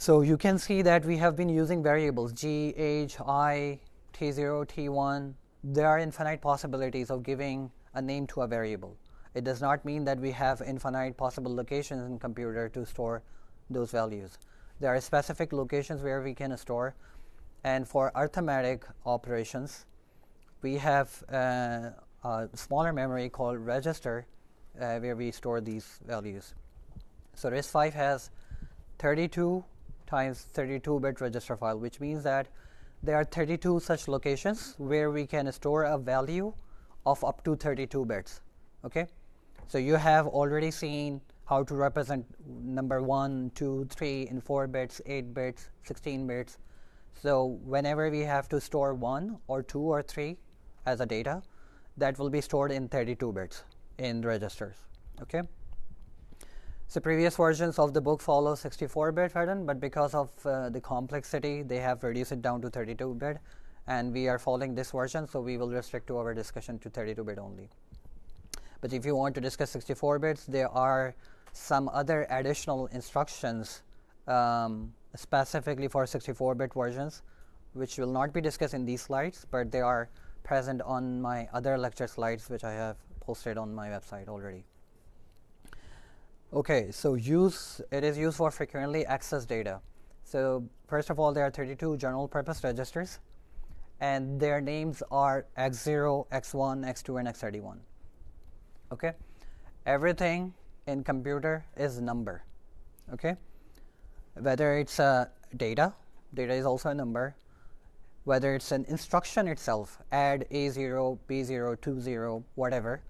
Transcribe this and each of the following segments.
So you can see that we have been using variables g, h, i, t0, t1. There are infinite possibilities of giving a name to a variable. It does not mean that we have infinite possible locations in computer to store those values. There are specific locations where we can store. And for arithmetic operations, we have uh, a smaller memory called register uh, where we store these values. So RISC-V has 32 times 32-bit register file, which means that there are 32 such locations where we can store a value of up to 32 bits. Okay, so you have already seen how to represent number 1, 2, 3 in 4 bits, 8 bits, 16 bits. So whenever we have to store 1 or 2 or 3 as a data, that will be stored in 32 bits in registers. Okay. So previous versions of the book follow 64-bit pattern, but because of uh, the complexity, they have reduced it down to 32-bit, and we are following this version, so we will restrict to our discussion to 32-bit only. But if you want to discuss 64 bits, there are some other additional instructions um, specifically for 64-bit versions, which will not be discussed in these slides, but they are present on my other lecture slides, which I have posted on my website already. Okay, so use it is used for frequently accessed data. So first of all, there are 32 general purpose registers, and their names are x0, x1, x2, and x31. Okay, everything in computer is number. Okay, whether it's a data, data is also a number. Whether it's an instruction itself, add A0, B0, 20, whatever,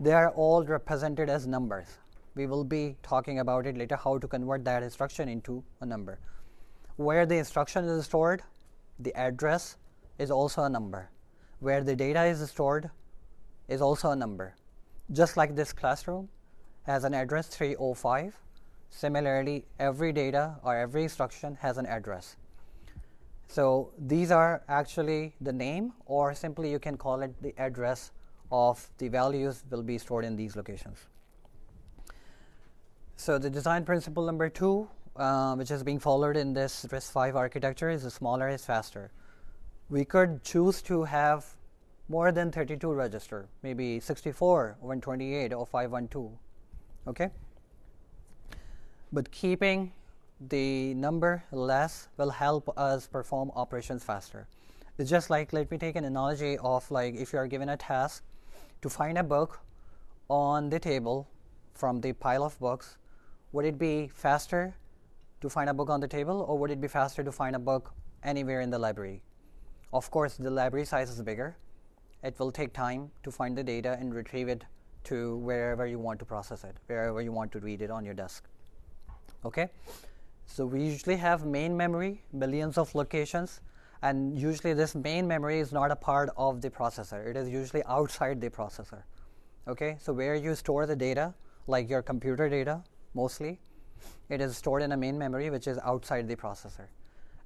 they are all represented as numbers we will be talking about it later how to convert that instruction into a number. Where the instruction is stored, the address is also a number. Where the data is stored is also a number. Just like this classroom has an address 305, similarly, every data or every instruction has an address. So these are actually the name, or simply you can call it the address of the values will be stored in these locations. So the design principle number two, uh, which is being followed in this RISC-V architecture, is smaller is faster. We could choose to have more than 32 register, maybe 64, 128, or 512. Okay. But keeping the number less will help us perform operations faster. It's just like let me take an analogy of like if you are given a task to find a book on the table from the pile of books would it be faster to find a book on the table or would it be faster to find a book anywhere in the library? Of course, the library size is bigger. It will take time to find the data and retrieve it to wherever you want to process it, wherever you want to read it on your desk. Okay? So we usually have main memory, millions of locations, and usually this main memory is not a part of the processor. It is usually outside the processor. Okay? So where you store the data, like your computer data, mostly, it is stored in a main memory which is outside the processor.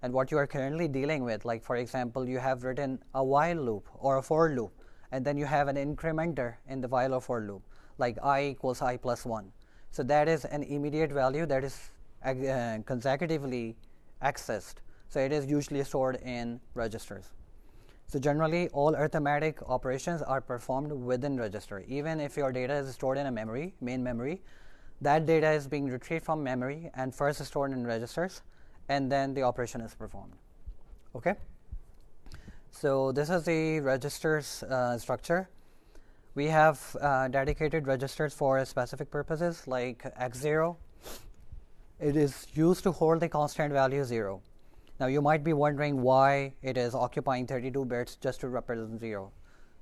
And what you are currently dealing with, like for example, you have written a while loop or a for loop, and then you have an incrementer in the while or for loop, like i equals i plus 1. So that is an immediate value that is uh, consecutively accessed. So it is usually stored in registers. So generally, all arithmetic operations are performed within register. Even if your data is stored in a memory, main memory, that data is being retrieved from memory and first stored in registers, and then the operation is performed. Okay. So this is the registers uh, structure. We have uh, dedicated registers for specific purposes like x0. It is used to hold the constant value 0. Now you might be wondering why it is occupying 32 bits just to represent 0.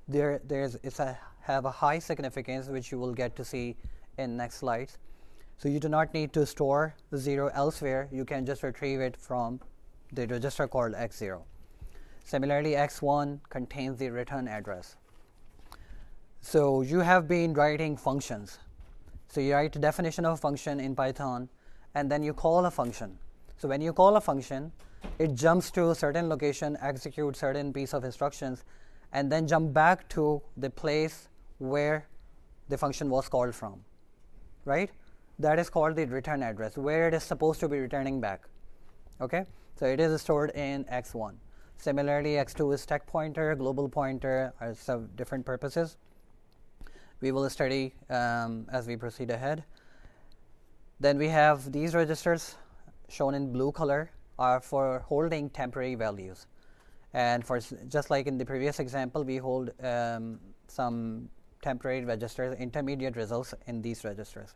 There, there's, it's a, have a high significance which you will get to see in next slides. So you do not need to store the 0 elsewhere. You can just retrieve it from the register called x0. Similarly, x1 contains the return address. So you have been writing functions. So you write definition of a function in Python, and then you call a function. So when you call a function, it jumps to a certain location, executes certain piece of instructions, and then jump back to the place where the function was called from, right? that is called the return address where it is supposed to be returning back Okay, so it is stored in x1. Similarly, x2 is stack pointer, global pointer, are some different purposes. We will study um, as we proceed ahead. Then we have these registers shown in blue color are for holding temporary values. And for just like in the previous example, we hold um, some temporary registers, intermediate results in these registers.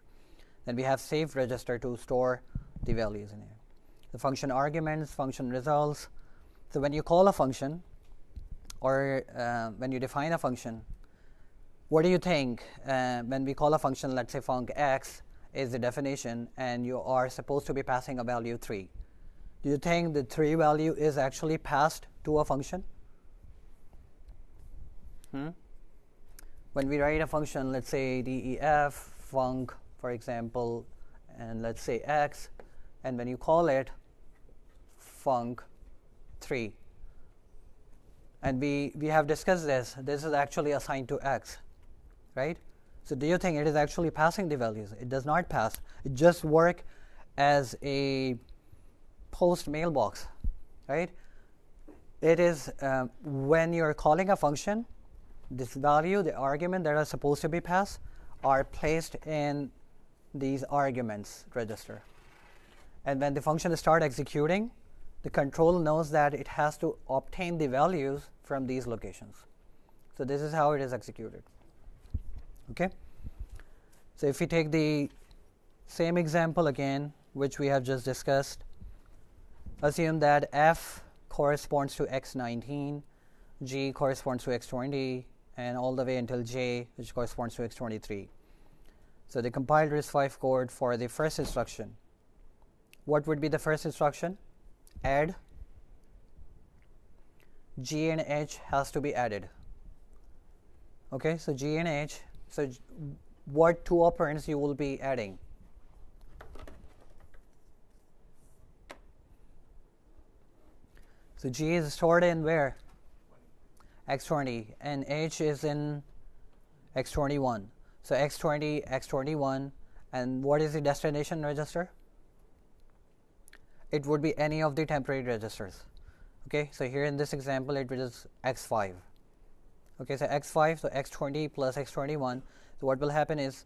Then we have save register to store the values in here. The function arguments, function results. So when you call a function or uh, when you define a function, what do you think uh, when we call a function, let's say func x is the definition and you are supposed to be passing a value 3. Do you think the 3 value is actually passed to a function? Hmm? When we write a function, let's say def func, for example, and let's say x, and when you call it func 3, and we, we have discussed this, this is actually assigned to x, right? So do you think it is actually passing the values? It does not pass. It just work as a post mailbox, right? It is um, when you're calling a function, this value, the argument that are supposed to be passed, are placed in these arguments register. And when the function start executing, the control knows that it has to obtain the values from these locations. So this is how it is executed. Okay. So if we take the same example again, which we have just discussed, assume that f corresponds to x19, g corresponds to x20, and all the way until j, which corresponds to x23. So the compiled RISC-V code for the first instruction. What would be the first instruction? Add. G and H has to be added. Okay, so G and H. So what two operands you will be adding? So G is stored in where? X20 and H is in X21. So X20, X21 and what is the destination register? It would be any of the temporary registers. Okay, so here in this example it is X5. Okay, so X5, so X20 plus X21. So what will happen is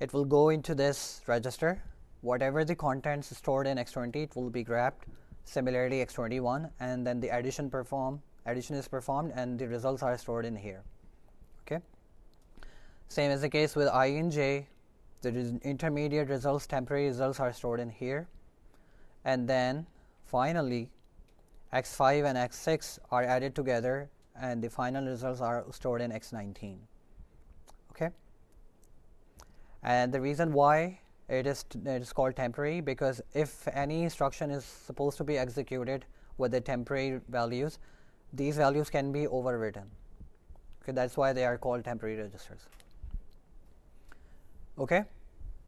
it will go into this register. Whatever the contents stored in X20, it will be grabbed similarly x21 and then the addition perform addition is performed and the results are stored in here. Okay? Same as the case with i and j. The intermediate results temporary results are stored in here. And then finally x5 and x6 are added together and the final results are stored in x19 okay? And the reason why it is, it is called temporary because if any instruction is supposed to be executed with the temporary values, these values can be overwritten. Okay, that's why they are called temporary registers. Okay,